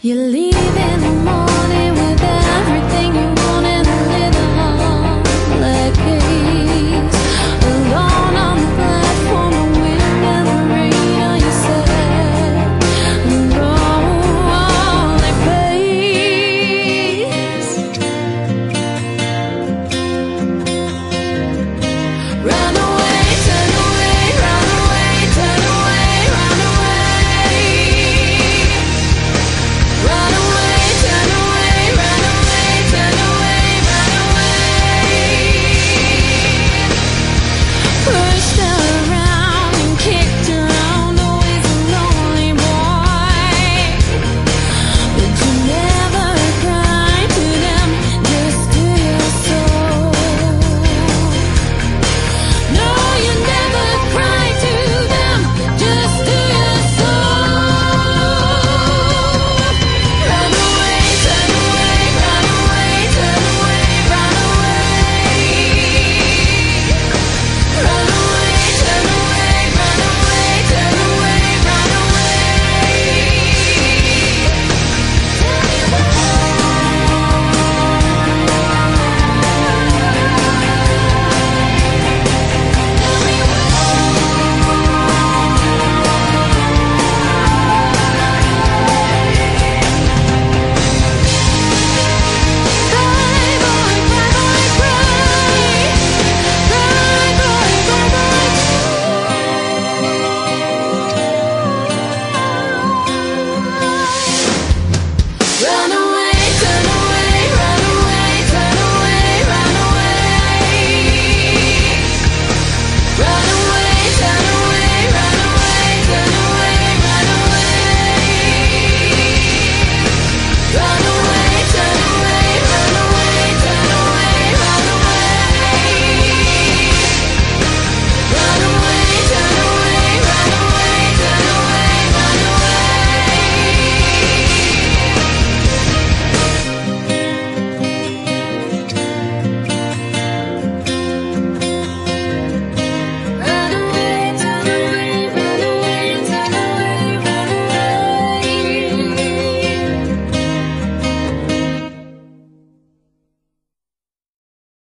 You leave